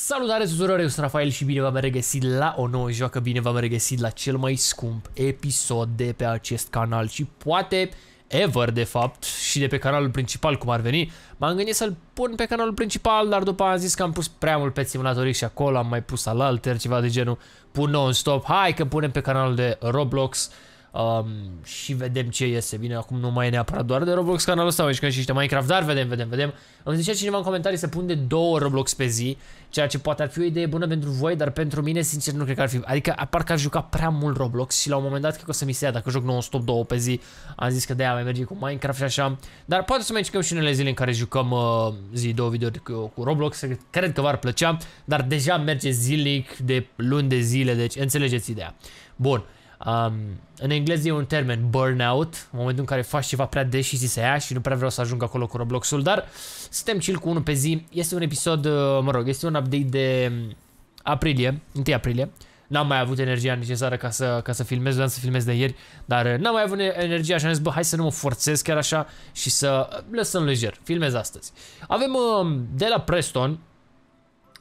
Salutare tuturor, eu sunt Rafael și bine v-am regăsit la o nouă joacă, bine v-am regăsit la cel mai scump episod de pe acest canal și poate ever de fapt și de pe canalul principal cum ar veni. M-am gândit să-l pun pe canalul principal, dar după am zis că am pus prea mult peț simulatorii și acolo am mai pus alalter, ceva de genul, pun non-stop, hai că punem pe canalul de Roblox. Um, și vedem ce iese. Bine, acum nu mai e neapărat doar de Roblox canalul ăsta, mai și niște Minecraft, dar vedem, vedem, vedem. Îmi zicea cineva în comentarii să pun de două Roblox pe zi, ceea ce poate ar fi o idee bună pentru voi, dar pentru mine, sincer, nu cred că ar fi. Adică, apar că aș juca prea mult Roblox și la un moment dat cred că o să mi se ia, dacă joc non-stop două pe zi, am zis că de-aia mai merge cu Minecraft și așa. Dar poate să mai încercăm și unele zile în care jucăm uh, zi, două videouri cu, cu Roblox, cred că v-ar plăcea, dar deja merge zilnic de luni de zile, deci înțelegeți ideea. Bun. Um, în engleză e un termen, burnout, în momentul în care faci ceva prea des și ți se ia și nu prea vreau să ajung acolo cu Robloxul, dar suntem chill cu unul pe zi. Este un episod, uh, mă rog, este un update de um, aprilie, 1 aprilie. N-am mai avut energia necesară ca să, ca să filmez, vreau să filmez de ieri, dar uh, n-am mai avut energia și am zis, bă, hai să nu mă forțez chiar așa și să lăsăm lejer, filmez astăzi. Avem uh, de la Preston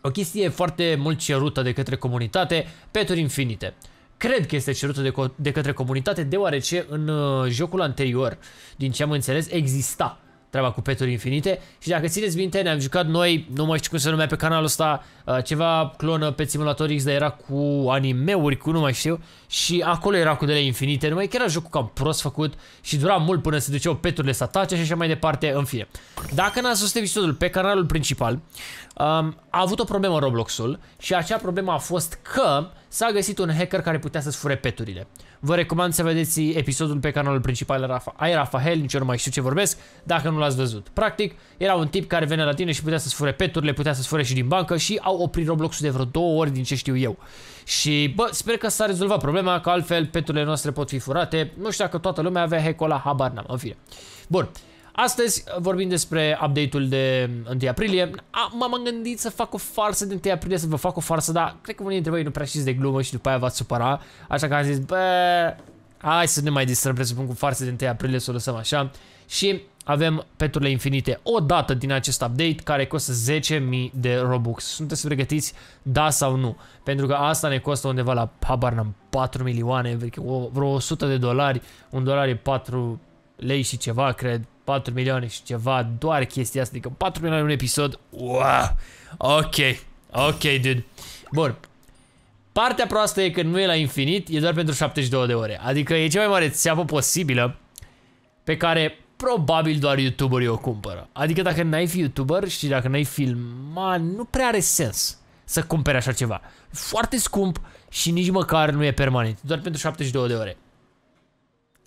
o chestie foarte mult cerută de către comunitate, peturi infinite cred că este cerută de, de către comunitate, deoarece în uh, jocul anterior, din ce am înțeles, exista treaba cu peturi infinite și dacă țineți minte, ne-am jucat noi, nu mai știu cum se numea pe canalul ăsta, uh, ceva clonă pe Simulator X, dar era cu animeuri, cu nu mai știu, și acolo era cu dele infinite, numai că era jocul cam prost făcut și dura mult până se duceau peturile să atace și așa mai departe, în fine. Dacă n-ați văzut episodul pe canalul principal, um, a avut o problemă Robloxul și acea problemă a fost că s-a găsit un hacker care putea să-ți fure peturile. Vă recomand să vedeți episodul pe canalul principal Rafa, ai Rafael, nici eu nu mai știu ce vorbesc, dacă nu l-ați văzut. Practic, era un tip care venea la tine și putea să-ți fure peturile, putea să-ți fure și din bancă și au oprit Robloxul de vreo două ori din ce știu eu. Și, bă, sper că s-a rezolvat problema, că altfel peturile noastre pot fi furate. Nu știu dacă toată lumea avea hack-ul ăla, habar n-am, în fine. Bun, Astăzi vorbim despre update-ul de 1 aprilie. M-am gândit să fac o farsă de 1 aprilie, să vă fac o farsă, dar cred că unii dintre voi nu prea știți de glumă și după aia v-ați supăra. Așa că am zis, bă, hai să ne mai distrăm, presupun cu farsă de 1 aprilie, să o lăsăm așa. Și avem peturile infinite o dată din acest update care costă 10.000 de Robux. Sunteți pregătiți? Da sau nu? Pentru că asta ne costă undeva la, habar n-am, 4 milioane, vreo 100 de dolari, un dolar e 4 lei și ceva, cred, 4 milioane și ceva, doar chestia asta, adică 4 milioane un episod, wow, ok, ok, dude. Bun, partea proastă e că nu e la infinit, e doar pentru 72 de ore, adică e cea mai mare țeapă posibilă pe care probabil doar youtuberii o cumpără. Adică dacă n-ai fi youtuber și dacă n-ai filma, nu prea are sens să cumpere așa ceva. Foarte scump și nici măcar nu e permanent, doar pentru 72 de ore.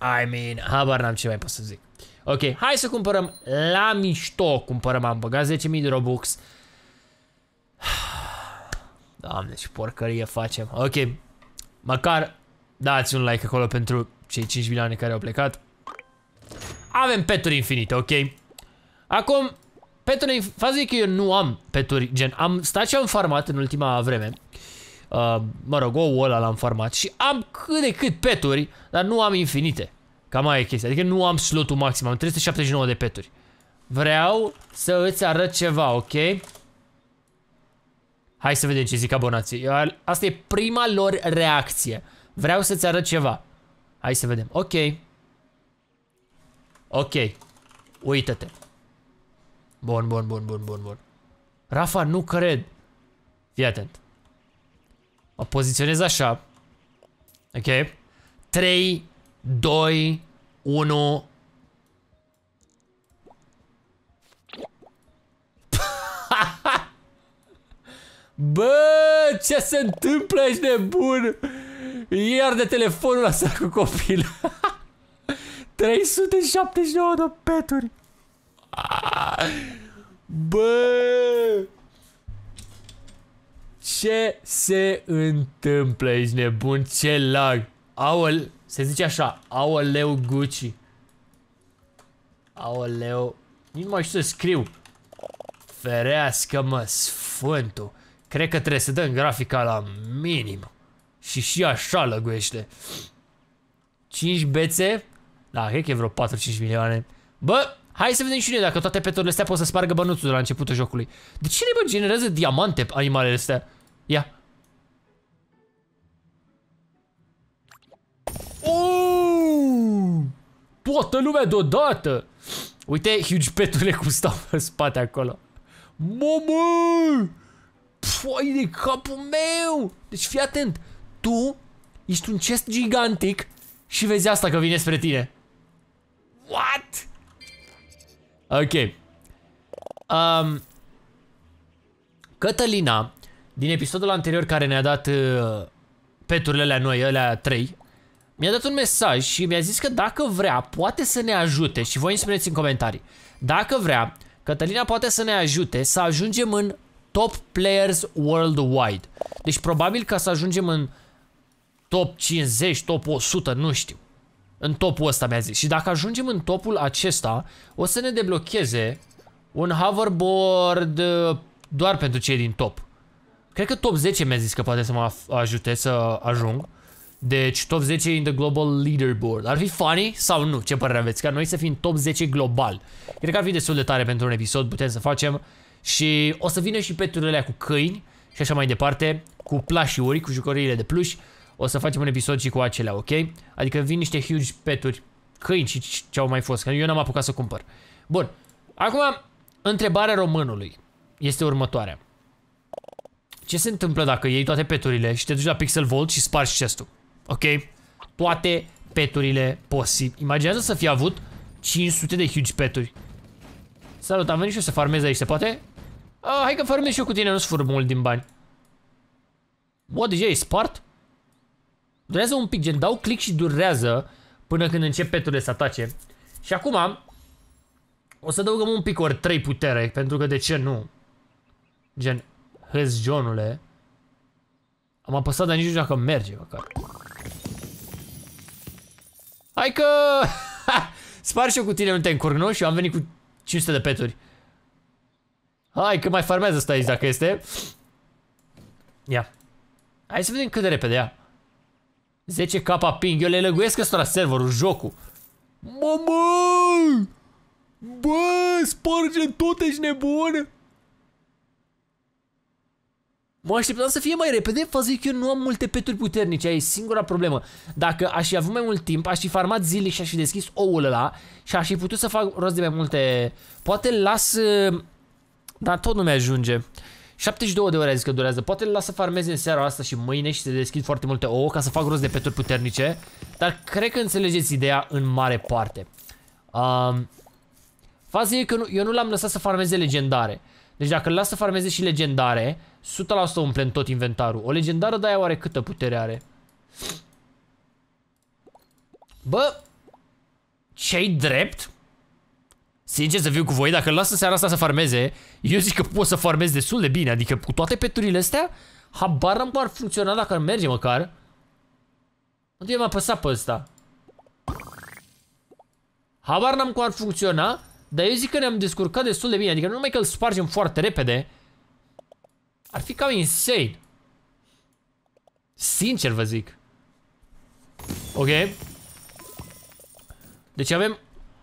I mean, habar n-am ce mai pot să zic. Ok, hai să cumpărăm la mișto. Cumpărăm, am băgat 10.000 de Robux. Doamne, ce porcărie facem. Ok, măcar dați un like acolo pentru cei 5 milioane care au plecat. Avem peturi infinite, ok? Acum, peturi, faza e că eu nu am peturi, gen, am stat și am farmat în ultima vreme. Uh, mă rog, o ăla l-am farmat și am cât de cât peturi, dar nu am infinite. Cam mai e chestia. Adică nu am slotul maxim, am 379 de peturi. Vreau să îți arăt ceva, ok? Hai să vedem ce zic abonații. Asta e prima lor reacție. Vreau să-ți arăt ceva. Hai să vedem. Ok. Ok. Uită-te. Bun, bun, bun, bun, bun, bun. Rafa, nu cred. Fii atent. Mă poziționez așa. Ok. 3, 2, 1... Bă, ce se întâmplă, ești nebun? Iar de telefonul ăsta cu copil. 379 de peturi. Bă! Ce se întâmplă, ești nebun? Ce lag? Aol, se zice așa, aoleu Gucci. Aoleu, nici nu mai știu să scriu. Ferească-mă, sfântul. Cred că trebuie să dăm grafica la minim. Și și așa lăguiește. 5 bețe? Da, cred că e vreo 4-5 milioane. Bă, Hai să vedem și noi dacă toate peturile astea pot să spargă bănuțul de la începutul jocului. De ce ne bă generează diamante animalele astea? Ia. Oh! Toată lumea deodată! Uite, huge peturile cum stau în spate acolo. Mamă! Păi de capul meu! Deci fii atent. Tu ești un chest gigantic și vezi asta că vine spre tine. What? Ok. Um, Cătălina, din episodul anterior care ne-a dat uh, peturile alea noi, alea trei, mi-a dat un mesaj și mi-a zis că dacă vrea, poate să ne ajute și voi îmi spuneți în comentarii. Dacă vrea, Cătălina poate să ne ajute să ajungem în top players worldwide. Deci probabil ca să ajungem în top 50, top 100, nu știu. În topul ăsta mi-a zis. Și dacă ajungem în topul acesta, o să ne deblocheze un hoverboard uh, doar pentru cei din top. Cred că top 10 mi-a zis că poate să mă ajute să ajung. Deci top 10 in the global leaderboard. Ar fi funny sau nu? Ce părere aveți? Ca noi să fim top 10 global. Cred că ar fi destul de tare pentru un episod, putem să facem. Și o să vină și peturile cu câini și așa mai departe, cu plașiuri, cu jucăriile de pluși. O să facem un episod și cu acelea, ok? Adică vin niște huge peturi, câini și ce au mai fost, că eu n-am apucat să cumpăr. Bun, acum întrebarea românului este următoarea. Ce se întâmplă dacă iei toate peturile și te duci la Pixel Vault și spargi chestul? Ok? Toate peturile posibile. Imaginează să fi avut 500 de huge peturi. Salut, am venit și eu să farmez aici, se poate? Oh, hai că farmez și eu cu tine, nu-ți fur mult din bani. Bă, deja e spart? Durează un pic, gen dau click și durează până când încep peturile să atace. Și acum o să adăugăm un pic ori 3 putere, pentru că de ce nu? Gen, hăzi Johnule. Am apăsat, dar nici nu știu dacă merge măcar. Hai că... Spar și eu cu tine, nu te încurc, nu? Și eu am venit cu 500 de peturi. Hai că mai farmează asta aici dacă este. Ia. Hai să vedem cât de repede ia. 10k ping. Eu le lăguiesc ăsta serverul, jocul. Mamă! Bă, sparge tot, ești nebun! Mă așteptam să fie mai repede, față că eu nu am multe peturi puternice, aia e singura problemă. Dacă aș fi avut mai mult timp, aș fi farmat zilnic și aș fi deschis oul ăla și aș fi putut să fac rost de mai multe... Poate las... Uh, dar tot nu mi-ajunge. 72 de ore a zis că durează. Poate îl las să farmeze în seara asta și mâine și să deschid foarte multe ouă ca să fac rost de peturi puternice. Dar cred că înțelegeți ideea în mare parte. Um, faza e că nu, eu nu l-am lăsat să farmeze legendare. Deci dacă îl las să farmeze și legendare, 100% umple în tot inventarul. O legendară de aia oare câtă putere are? Bă, ce-i drept? Sincer să fiu cu voi, dacă îl lasă seara asta să farmeze, eu zic că pot să farmez destul de bine. Adică cu toate peturile astea, habar n-am cum ar funcționa dacă ar merge măcar. Unde m-a apăsat pe ăsta? Habar n-am cum ar funcționa, dar eu zic că ne-am descurcat destul de bine. Adică nu numai că îl spargem foarte repede, ar fi cam insane. Sincer vă zic. Ok. Deci avem...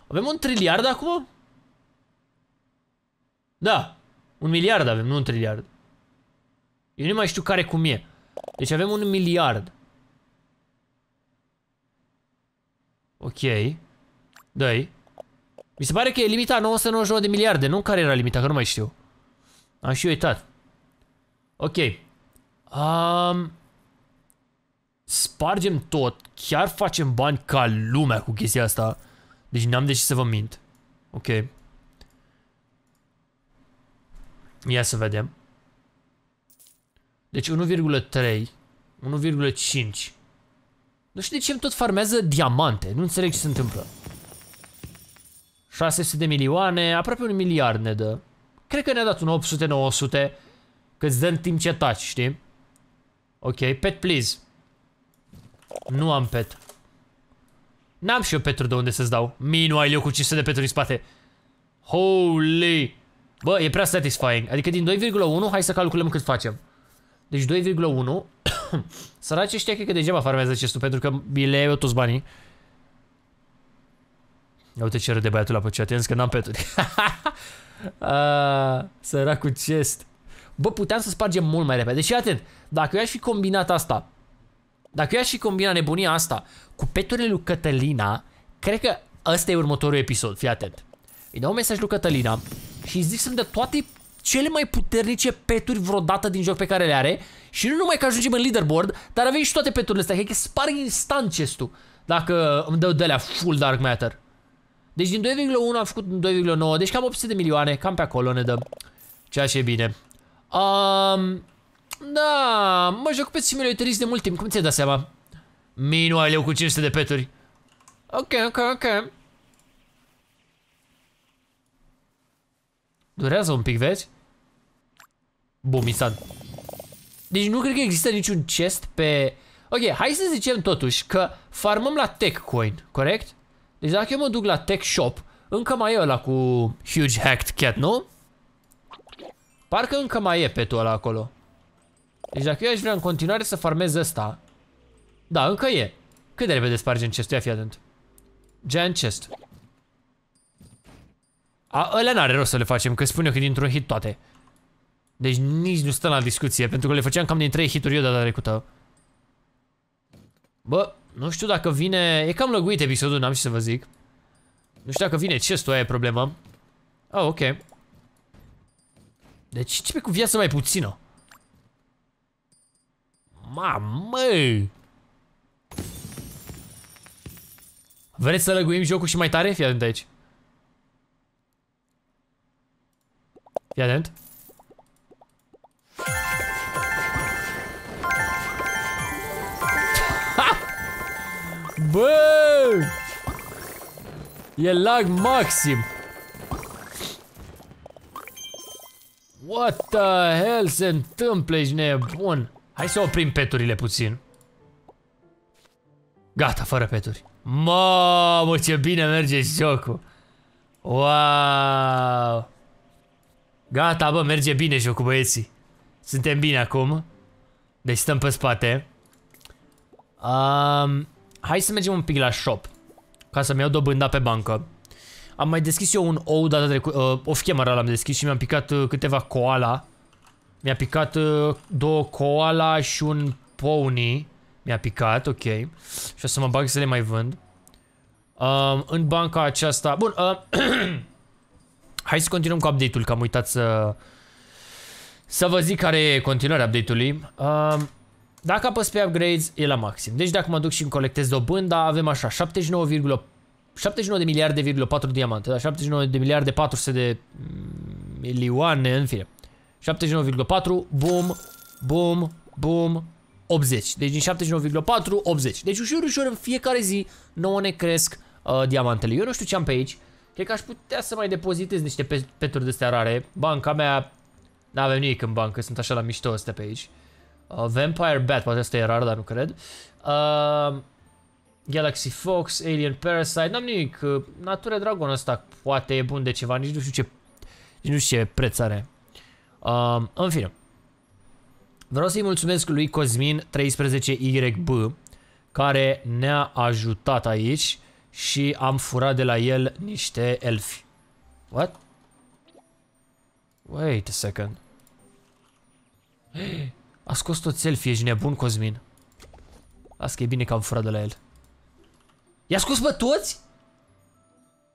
Avem un triliard acum? Da. Un miliard avem, nu un triliard. Eu nu mai știu care cum e. Deci avem un miliard. Ok. Dă-i. Mi se pare că e limita 999 de miliarde, nu? Care era limita? Că nu mai știu. Am și uitat. Ok. Um, spargem tot. Chiar facem bani ca lumea cu chestia asta. Deci n-am de ce să vă mint. Ok. Ia să vedem. Deci 1,3 1,5 Nu știu de ce îmi tot farmează diamante Nu înțeleg ce se întâmplă 600 de milioane Aproape un miliard ne dă. Cred că ne-a dat un 800-900 Că îți dă în timp ce taci, știi? Ok, pet please. Nu am pet. N-am și eu peturi de unde să-ți dau. Mii nu ai eu cu 500 de peturi în spate. Holy! Bă, e prea satisfying. Adică din 2,1 hai să calculăm cât facem. Deci 2,1 Săraci ăștia cred că degeaba farmează acestul Pentru că bile eu toți banii. Ia uite ce râde băiatul la pe chat, că n-am peturi. uh, săracul chest. Bă, puteam să spargem mult mai repede. Deci, atent, dacă eu aș fi combinat asta, dacă eu aș fi combinat nebunia asta cu peturile lui Cătălina, cred că ăsta e următorul episod, fii atent. Îi dau un mesaj lui Cătălina și îi zic să-mi dă toate cele mai puternice peturi vreodată din joc pe care le are și nu numai că ajungem în leaderboard, dar avem și toate peturile astea, că sparg instant chestul dacă îmi dă de alea full dark matter. Deci din 2,1 am făcut 2,9, deci cam 800 de milioane, cam pe acolo ne dăm. Ceea ce e bine. Um, da, mă joc pe simulatoris de mult timp, cum ți-ai dat seama? Minu ai leu cu 500 de peturi. Ok, ok, ok. Durează un pic, vezi? Bum, instant. Deci nu cred că există niciun chest pe... Ok, hai să zicem totuși că farmăm la Tech Coin, corect? Deci dacă eu mă duc la Tech Shop, încă mai e ăla cu Huge Hacked Cat, nu? Parcă încă mai e petul ăla acolo. Deci dacă eu aș vrea în continuare să farmez ăsta... Da, încă e. Cât de repede spargem chestul? Ia fi atent. Giant chest. A, ăla n-are rost să le facem, că spun eu că dintr-un hit toate. Deci nici nu stă la discuție, pentru că le făceam cam din 3 hituri eu data trecută. Bă, nu știu dacă vine... E cam lăguit episodul, n-am ce să vă zic. Nu știu dacă vine chestul, aia e problema. Oh, ok. Deci ce pe cu viață mai puțină? Mamă! Vreți să lăguim jocul și mai tare? Fii atent aici. Fii atent. Bă! E lag maxim. What the hell se întâmplă, ești nebun? Hai să oprim peturile puțin. Gata, fără peturi. Mamă, ce bine merge jocul. Wow. Gata, bă, merge bine jocul, băieții. Suntem bine acum. Deci stăm pe spate. Um, hai să mergem un pic la shop. Ca să-mi iau dobânda pe bancă. Am mai deschis eu un ou data trecută. Uh, off camera l-am deschis și mi-am picat uh, câteva koala. Mi-a picat uh, două koala și un pony. Mi-a picat, ok. Și o să mă bag să le mai vând. Um, în banca aceasta... Bun, uh, hai să continuăm cu update-ul, că am uitat să... Să vă zic care e continuarea update-ului. Um, dacă apăs pe upgrades, e la maxim. Deci dacă mă duc și îmi colectez dobânda, avem așa 79, 79 de miliarde, 4 diamante, da? 79 de miliarde, 400 de milioane, în fine. 79,4, boom, boom, boom, 80. Deci din 79,4, 80. Deci ușor, ușor, în fiecare zi, nouă ne cresc uh, diamantele. Eu nu știu ce am pe aici. Cred că aș putea să mai depozitez niște peturi de astea rare. Banca mea, n-avem nimic în bancă, sunt așa la mișto astea pe aici. Uh, Vampire Bat, poate asta e rar, dar nu cred. Uh, Galaxy Fox, Alien Parasite, n-am nimic. Uh, Natura Dragon ăsta poate e bun de ceva, nici nu știu ce, nici nu știu ce preț are. Uh, în fine. Vreau să-i mulțumesc lui Cosmin 13YB care ne-a ajutat aici și am furat de la el niște elfi. What? Wait a second. A scos toți elfii, ești nebun, Cosmin. Las că e bine că am furat de la el. I-a scos pe toți?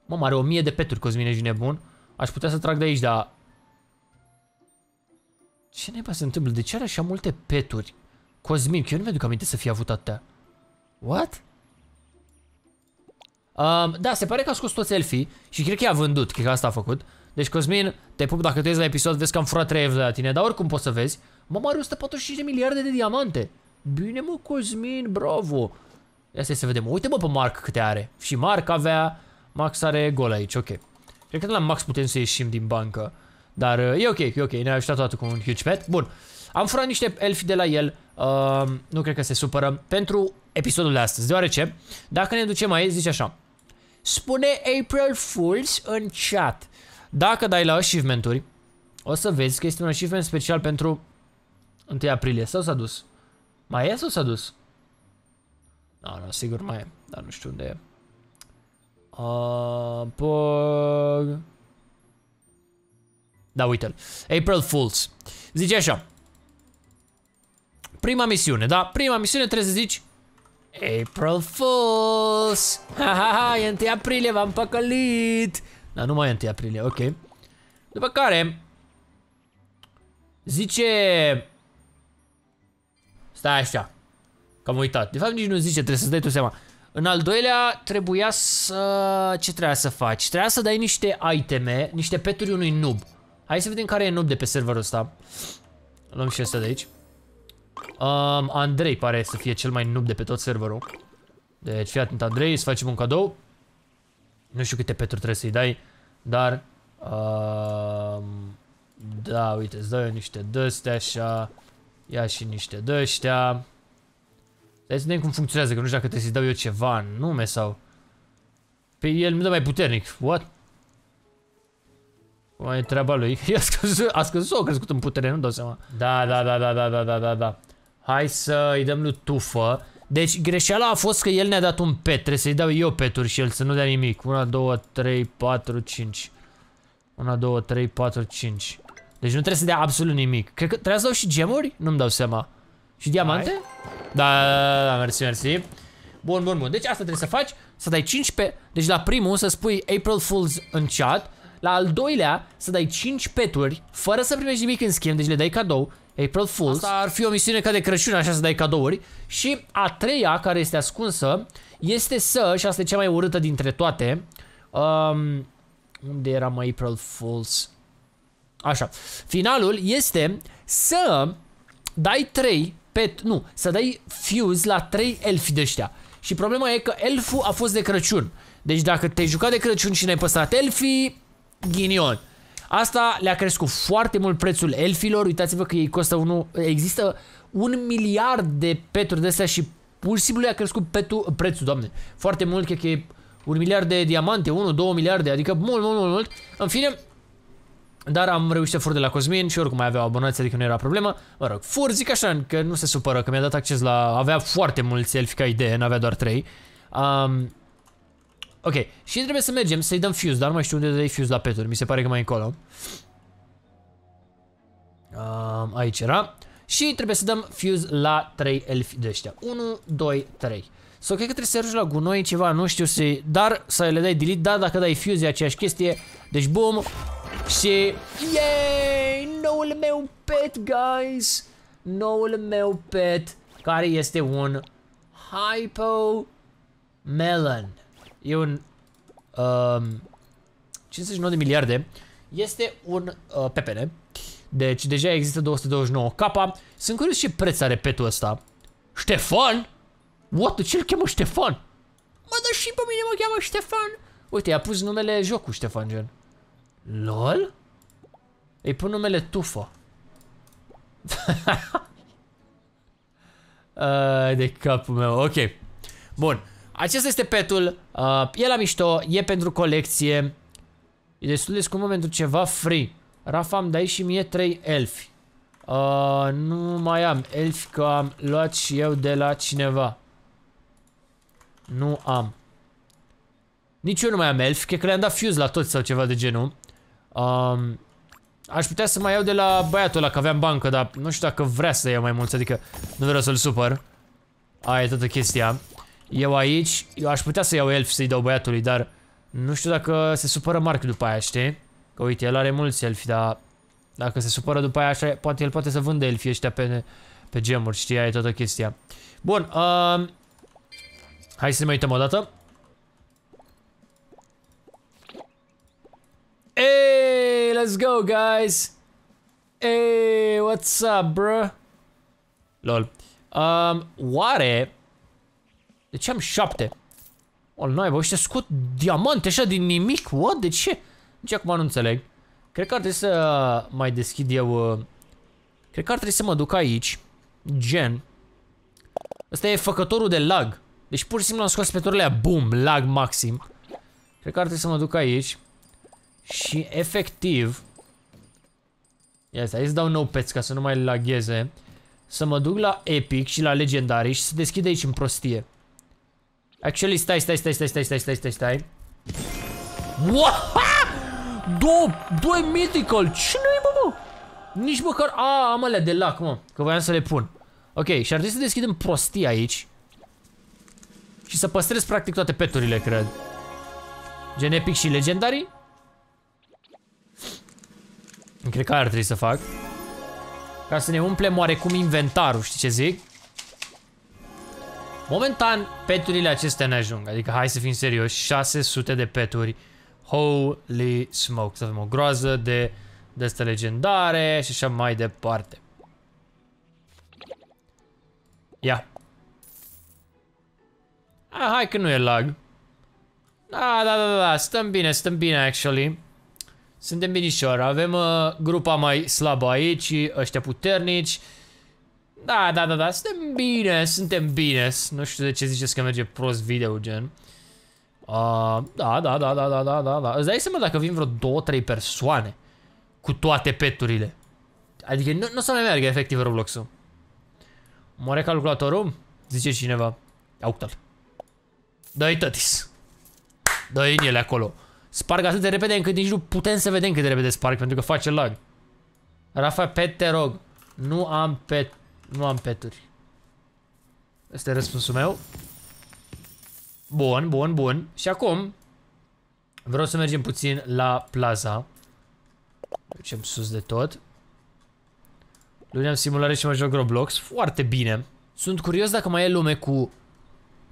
Mă, are o mie de peturi, Cosmin, ești nebun. Aș putea să trag de aici, dar... Ce neba se întâmplă? De ce are așa multe peturi? Cosmin, că eu nu mi-aduc aminte să fie avut atâtea. What? Um, da, se pare că a scos toți elfii și cred că i-a vândut, cred că asta a făcut. Deci, Cosmin, te pup dacă tu ești la episod, vezi că am furat 3 de la tine, dar oricum poți să vezi. Mă, are 145 de miliarde de diamante. Bine, mă, Cosmin, bravo. Ia să vedem. Uite, mă, pe Mark câte are. Și Mark avea... Max are gol aici, ok. Cred că de la Max putem să ieșim din bancă. Dar uh, e ok, e ok. Ne-a ajutat toată cu un huge pet. Bun. Am furat niște elfi de la el. Uh, nu cred că se supără. Pentru episodul de astăzi. Deoarece, dacă ne ducem aici, zice așa. Spune April Fools în chat. Dacă dai la achievement-uri, o să vezi că este un achievement special pentru 1 aprilie. Sau s-a dus? Mai e sau s-a dus? Nu, no, nu, no, sigur mai e, dar nu știu unde e. Uh, pog... Da, uite-l. April Fools. Zice așa. Prima misiune, da? Prima misiune trebuie să zici April Fools! Ha, ha, ha, e 1 aprilie, v-am păcălit! Dar nu mai e 1 aprilie, ok. După care... Zice... Stai așa. Că am uitat. De fapt nici nu zice, trebuie să-ți dai tu seama. În al doilea trebuia să... Ce trebuia să faci? Trebuia să dai niște iteme, niște peturi unui noob. Hai să vedem care e noob de pe serverul ăsta. Luăm și ăsta de aici. Um, Andrei pare să fie cel mai noob de pe tot serverul. Deci fii atent Andrei, să facem un cadou. Nu știu câte peturi trebuie să-i dai, dar... Um, da, uite, îți dau eu niște dăstea așa. Ia și niște dăștia. Hai să vedem cum funcționează, că nu știu dacă trebuie să-i dau eu ceva nume sau... Pe el mi dă mai puternic. What? Cum e treaba lui? a scăzut, a scăzut sau a crescut în putere? Nu dau seama. Da, da, da, da, da, da, da, da, da. Hai să îi dăm lui Tufă. Deci greșeala a fost că el ne-a dat un pet. Trebuie să-i dau eu peturi și el să nu dea nimic. 1, 2, 3, 4, 5. 1, 2, 3, 4, 5. Deci nu trebuie să dea absolut nimic. Cred că trebuie să dau și gemuri? Nu-mi dau seama. Și diamante? Da, da, da, da, mersi, mersi. Bun, bun, bun. Deci asta trebuie să faci. Să dai 15. Deci la primul să spui April Fools în chat. La al doilea să dai 5 peturi fără să primești nimic în schimb. Deci le dai cadou. April Fools. Asta ar fi o misiune ca de Crăciun, așa să dai cadouri. Și a treia, care este ascunsă, este să, și asta e cea mai urâtă dintre toate, um, unde era mai April Fools? Așa. Finalul este să dai 3 pet, nu, să dai fuse la 3 elfi de ăștia. Și problema e că elful a fost de Crăciun. Deci dacă te-ai jucat de Crăciun și ne-ai păstrat elfii, ghinion. Asta le-a crescut foarte mult prețul elfilor. Uitați-vă că ei costă unul... Există un miliard de peturi de astea și pur și simplu le-a crescut petul, prețul, doamne. Foarte mult, cred că e un miliard de diamante, 1, 2 miliarde, adică mult, mult, mult, mult. În fine, dar am reușit să fur de la Cosmin și oricum mai aveau abonați, adică nu era problemă. Mă rog, fur, zic așa, că nu se supără, că mi-a dat acces la... Avea foarte mulți elfi ca idee, nu avea doar 3. Um, ok, și trebuie să mergem să-i dăm fuse, dar nu mai știu unde dai fuse la peturi, mi se pare că mai încolo. Um, aici era. Și trebuie să dăm fuse la 3 elfi de ăștia. 1, 2, 3. Sau cred că trebuie să ajungi la gunoi ceva, nu știu să Dar să le dai delete, dar dacă dai fuse e aceeași chestie. Deci boom, și... Yay! Noul meu pet, guys! Noul meu pet, care este un Hypo Melon. E un... Um, 59 de miliarde. Este un uh, PPN. Deci deja există 229 capa. Sunt curios ce preț are petul ăsta. Ștefan? What? Ce-l cheamă Ștefan? Mă, dar și pe mine mă cheamă Ștefan. Uite, i-a pus numele jocul Ștefan, gen. LOL? Îi pun numele Tufă. uh, de capul meu, ok. Bun. Acesta este petul. Uh, e la mișto, e pentru colecție. E destul de scump pentru ceva free. Rafa, îmi dai și mie 3 elfi. Uh, nu mai am elfi că am luat și eu de la cineva. Nu am. Nici eu nu mai am elfi, cred că le-am dat fuse la toți sau ceva de genul. Um, aș putea să mai iau de la băiatul ăla, că aveam bancă, dar nu știu dacă vrea să iau mai mulți, adică nu vreau să-l supăr. Aia e toată chestia. Eu aici, eu aș putea să iau elf să-i dau băiatului, dar nu știu dacă se supără Mark după aia, știi? Că uite, el are mulți elfi, dar dacă se supără după aia așa, poate el poate să vândă elfii ăștia pe, pe gemuri, știi? Aia e toată chestia. Bun, um, hai să ne mai uităm o dată. Hey, let's go, guys. Hey, what's up, bro? Lol. Um, oare... De ce am șapte? O, noi, bă, ăștia scot diamante așa din nimic? What? De ce? Nici acum nu înțeleg. Cred că ar trebui să mai deschid eu... Uh... Cred că ar trebui să mă duc aici. Gen. Ăsta e făcătorul de lag. Deci pur și simplu am scos pe alea. Boom, lag maxim. Cred că ar trebui să mă duc aici. Și efectiv Ia stai să dau nou pets ca să nu mai lagheze Să mă duc la Epic și la Legendary și să deschid aici în prostie Actually, stai, stai, stai, stai, stai, stai, stai, stai, stai Wow! Două, doi mythical! Ce nu e, bă, bă? Nici măcar... A, am alea de lac, mă. Că voiam să le pun. Ok, și ar trebui să deschidem prostii aici. Și să păstrez practic toate peturile, cred. Gen epic și legendary. Cred că ar trebui să fac. Ca să ne umplem oarecum inventarul, știi ce zic? Momentan, peturile acestea ne ajung. Adică, hai să fim serioși, 600 de peturi. Holy smoke. Să avem o groază de de legendare și așa mai departe. Ia. Ah, hai că nu e lag. Da, da, da, da, stăm bine, stăm bine, actually. Suntem binișor, avem uh, grupa mai slabă aici, ăștia puternici. Da, da, da, da, suntem bine, suntem bine. Nu știu de ce ziceți că merge prost video, gen. Uh, da, da, da, da, da, da, da, da. Îți dai seama dacă vin vreo două, trei persoane cu toate peturile. Adică nu, nu o să mai meargă efectiv Roblox-ul. Moare calculatorul? Zice cineva. Ia l Dă-i tătis. Dă-i în ele acolo. Sparg atât de repede încât nici nu putem să vedem cât de repede sparg pentru că face lag. Rafa, pet, te rog. Nu am pet. Nu am peturi. Este e răspunsul meu. Bun, bun, bun. Și acum vreau să mergem puțin la plaza. Ducem sus de tot. Luneam simulare și mă joc Roblox. Foarte bine. Sunt curios dacă mai e lume cu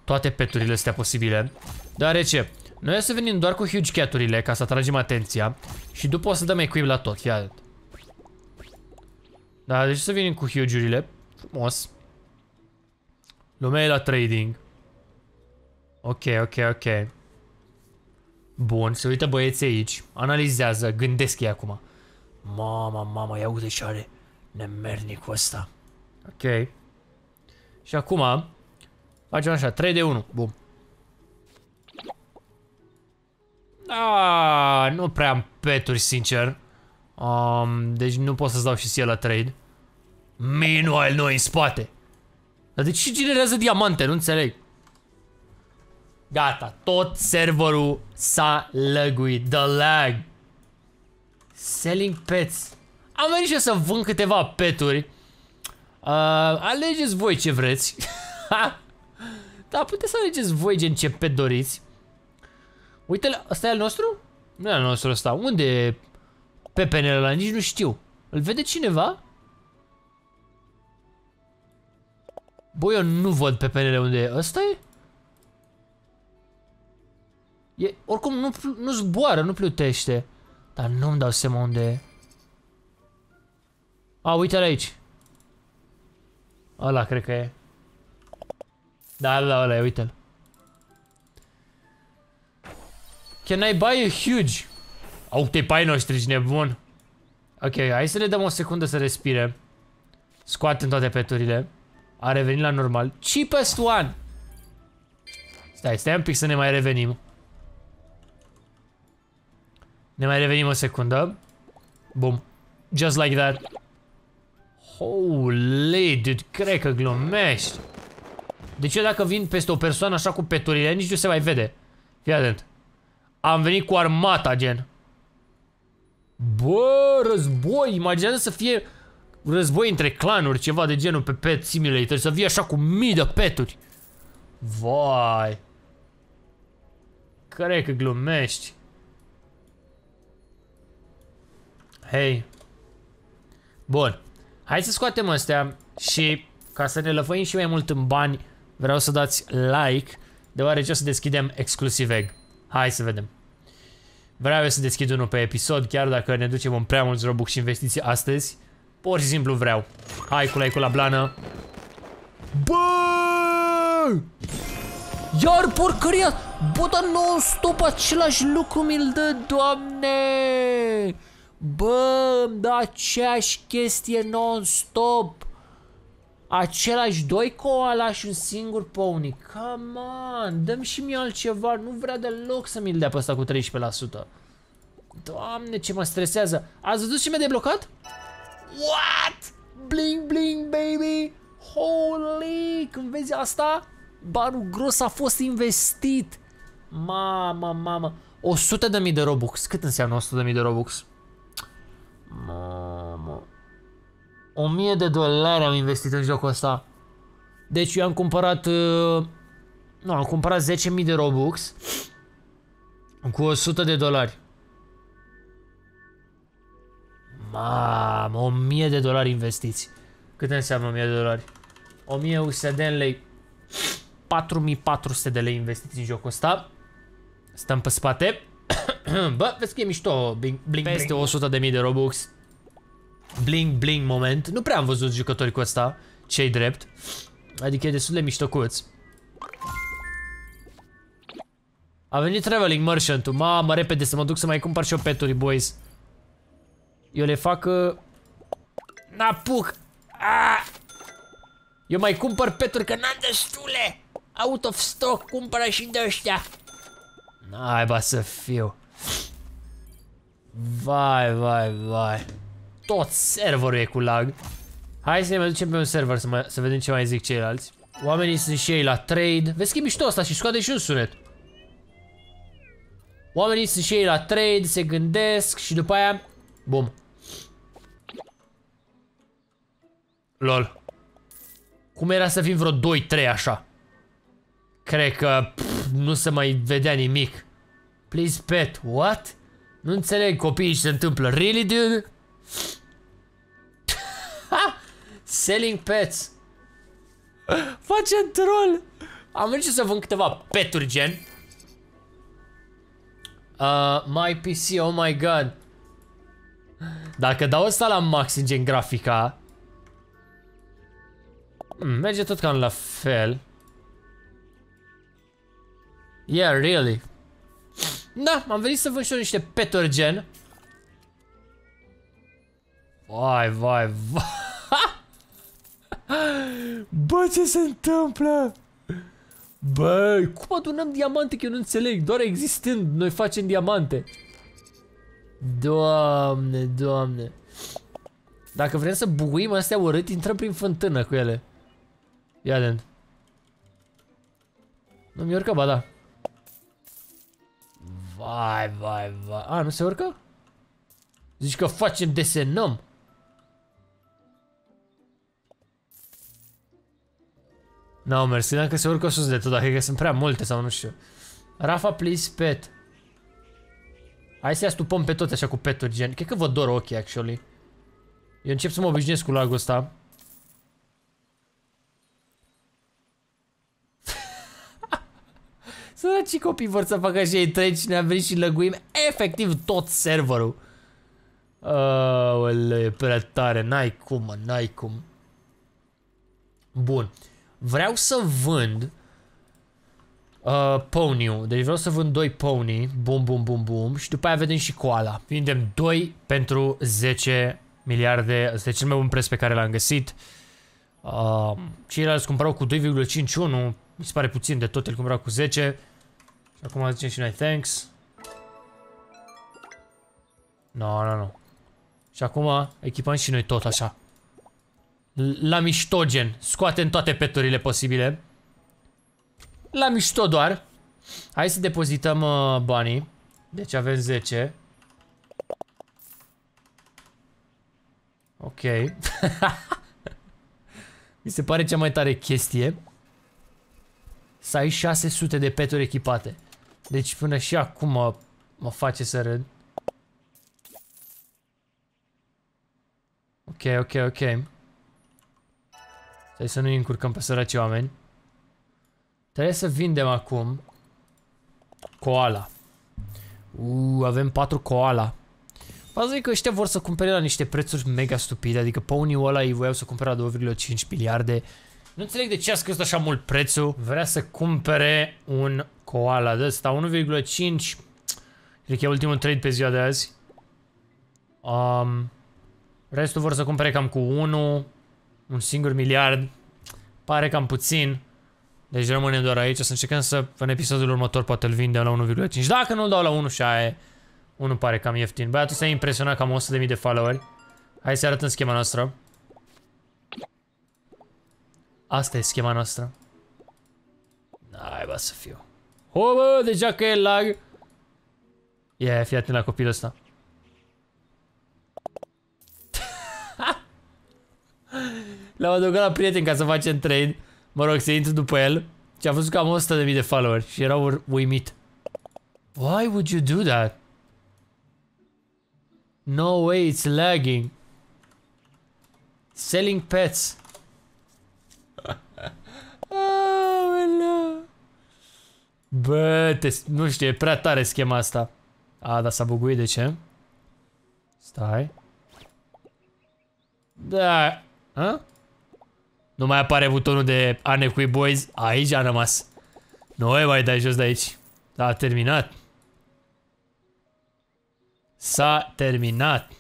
toate peturile astea posibile. Deoarece noi o să venim doar cu huge cat-urile ca să atragem atenția și după o să dăm equip la tot, fii atent. Da, deci să venim cu huge-urile. Frumos. Lumea e la trading. Ok, ok, ok. Bun, se uită băieții aici. Analizează, gândesc ei acum. Mama, mama, ia uite ce are nemernicul ăsta. Ok. Și acum facem așa, 3 de 1. Bum. Ah, nu prea am peturi, sincer. Um, deci nu pot să-ți dau și ție la trade. Meanwhile, noi în spate. Dar de ce generează diamante? Nu înțeleg. Gata, tot serverul s-a lăguit. The lag. Selling pets. Am venit și să vând câteva peturi. Uh, alegeți voi ce vreți. da, puteți să alegeți voi gen ce pet doriți. Uite, ăsta e al nostru? Nu e al nostru ăsta. Unde e pepenele ăla? Nici nu știu. Îl vede cineva? Bă, eu nu văd pepenele unde e. Ăsta e? E, oricum nu, nu zboară, nu plutește. Dar nu-mi dau seama unde e. A, uite-l aici. Ăla cred că e. Da, da, ăla e, uite-l. Can I buy a huge? Au, te pai noștri, ești nebun. Ok, hai să le dăm o secundă să respire. Scoatem toate peturile. A revenit la normal. Cheapest one! Stai, stai un pic să ne mai revenim. Ne mai revenim o secundă. Bum. Just like that. Holy, dude, cred că glumești. Deci eu dacă vin peste o persoană așa cu peturile, nici nu se mai vede. Fii atent. Am venit cu armata, gen. Bă, război, imaginează să fie război între clanuri, ceva de genul pe Pet Simulator, să fie așa cu mii de peturi. Vai. Cred că glumești. Hei. Bun. Hai să scoatem astea și ca să ne lăfăim și mai mult în bani, vreau să dați like, deoarece o să deschidem exclusiv egg. Hai să vedem. Vreau să deschid unul pe episod, chiar dacă ne ducem în prea mulți Robux și investiții astăzi. Pur și simplu vreau. Hai cu like-ul la blană. Bă! Iar porcăria! Bă, dar non-stop același lucru mi-l dă, doamne! Bă, îmi dă aceeași chestie non-stop. Același doi koala și un singur pony. Come on, dăm și mie altceva. Nu vrea deloc să mi-l dea pe ăsta cu 13%. Doamne, ce mă stresează. Ați văzut ce mi-a deblocat? What? Bling, bling, baby. Holy, când vezi asta, banul gros a fost investit. Mama, mama. 100 de mii de Robux. Cât înseamnă 100 de mii de Robux? Mamă. 1000 de dolari am investit în jocul ăsta. Deci eu am cumpărat... Uh, nu, am cumpărat 10.000 de Robux cu 100 de dolari. Mamă, 1000 de dolari investiți. Cât înseamnă 1000 de dolari? 1000 USD în lei. 4400 de lei investiți în jocul ăsta. Stăm pe spate. Bă, vezi că e mișto. Bling, bling, Peste 100 de mii de Robux. Bling, bling moment. Nu prea am văzut jucători cu asta. Cei drept. Adică e destul de miștocuț. A venit Traveling Merchant-ul. Mamă, repede să mă duc să mai cumpăr și o peturi, boys. Eu le fac... Uh... N-apuc! Ah! Eu mai cumpăr peturi că n-am destule! Out of stock, cumpără și de ăștia. Naiba să fiu. Vai, vai, vai. Tot serverul e cu lag. Hai să ne ducem pe un server să, mai, să vedem ce mai zic ceilalți. Oamenii sunt și ei la trade. Vezi că e mișto asta și scoate și un sunet. Oamenii sunt și ei la trade, se gândesc și după aia... Bum. Lol. Cum era să fim vreo 2-3 așa? Cred că pff, nu se mai vedea nimic. Please pet, what? Nu înțeleg copiii ce se întâmplă. Really, dude? Selling pets. Face troll. Am venit să vând câteva peturi gen. Uh, my PC, oh my god. Dacă dau asta la maxim gen grafica. Hmm, merge tot cam la fel. Yeah, really. Da, am venit să vând și eu niște peturi gen. Vai, vai, vai. Bă, ce se întâmplă? Bă, cum adunăm diamante că eu nu înțeleg? Doar existând noi facem diamante. Doamne, doamne. Dacă vrem să buguim astea urât, intrăm prin fântână cu ele. Ia dent. Nu mi urcă, ba da. Vai, vai, vai. A, nu se urcă? Zici că facem, desenăm. No, mersi, dacă se urcă sus de tot, dacă că sunt prea multe sau nu știu. Rafa, please, pet. Hai să-i astupăm pe toți așa cu peturi, gen. Cred că vă dor ochii, actually. Eu încep să mă obișnuiesc cu lagul ăsta. Săracii copii vor să facă și ei treci, ne-am venit și lăguim efectiv tot serverul. Aoleu, e prea tare, n-ai cum, mă, n-ai cum. Bun. Vreau să vând uh, pony Deci vreau să vând 2 pony. Bum, bum, bum, bum. Și după aia vedem și koala. Vindem 2 pentru 10 miliarde. Asta e cel mai bun preț pe care l-am găsit. Uh, ceilalți cumpărau cu 2,51. Mi se pare puțin de tot, el cumpărau cu 10. Și acum zicem și noi thanks. No, no, no. Și acum echipăm și noi tot așa. La mișto gen. Scoatem toate peturile posibile. La mișto doar. Hai să depozităm uh, banii. Deci avem 10. Ok. Mi se pare cea mai tare chestie. Să ai 600 de peturi echipate. Deci până și acum mă, mă face să râd. Ok, ok, ok. Stai să nu-i încurcăm pe săraci oameni. Trebuie să vindem acum Koala. Uuu, avem 4 koala. Faza e că ăștia vor să cumpere la niște prețuri mega stupide, adică pony-ul ăla ei voiau să cumpere la 2,5 miliarde. Nu înțeleg de ce a scăzut așa mult prețul. Vrea să cumpere un koala de ăsta, 1,5. Cred că e ultimul trade pe ziua de azi. Um, restul vor să cumpere cam cu 1, un singur miliard. Pare cam puțin. Deci rămânem doar aici. O să încercăm să, în episodul următor, poate îl vindem la 1,5. Dacă nu-l dau la 1 și aia 1 pare cam ieftin. Băiatul s-a impresionat cam 100.000 de followeri. Hai să arătăm schema noastră. Asta e schema noastră. Hai, ba să fiu. O, bă, deja că e lag. Ia, yeah, fii atent la copilul ăsta. L-am adăugat la prieten ca să facem trade. Mă rog, să intru după el. Și am văzut că am 100.000 de followers și erau uimit. Why would you do that? No way, it's lagging. Selling pets. Bă, te, nu știu, e prea tare schema asta. A, dar s-a buguit, de ce? Stai. Da. A? Nu mai apare butonul de Anecui Boys. Aici a rămas. Nu e mai dai jos de aici. S-a terminat. S-a terminat.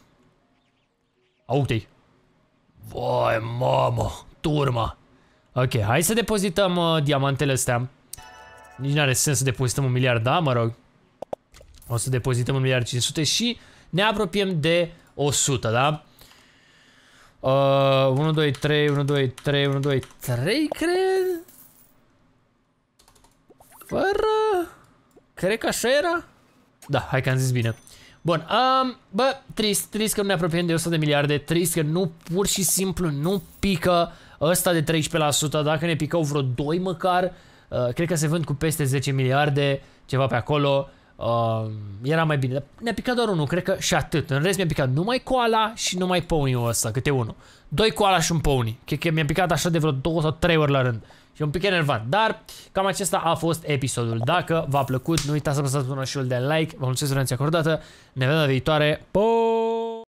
Uite-i. Vai, mamă, turma. Ok, hai să depozităm uh, diamantele astea. Nici nu are sens să depozităm un miliard, da, mă rog. O să depozităm un miliard 500 și ne apropiem de 100, da? Uh, 1, 2, 3, 1, 2, 3, 1, 2, 3, cred? Fără? Cred că așa era? Da, hai că am zis bine. Bun, um, bă, trist, trist că nu ne apropiem de 100 de miliarde, trist că nu, pur și simplu, nu pică ăsta de 13%, dacă ne picau vreo 2 măcar, uh, cred că se vând cu peste 10 miliarde, ceva pe acolo, uh, era mai bine. Ne-a picat doar unul, cred că și atât. În rest mi-a picat numai coala și numai pony-ul ăsta, câte unul. Doi coala și un pony. Cred că mi-a picat așa de vreo 2 sau 3 ori la rând. Și un pic enervant. Dar cam acesta a fost episodul. Dacă v-a plăcut, nu uitați să apăsați butonul de like. Vă mulțumesc pentru atenția acordată. Ne vedem la viitoare. Po!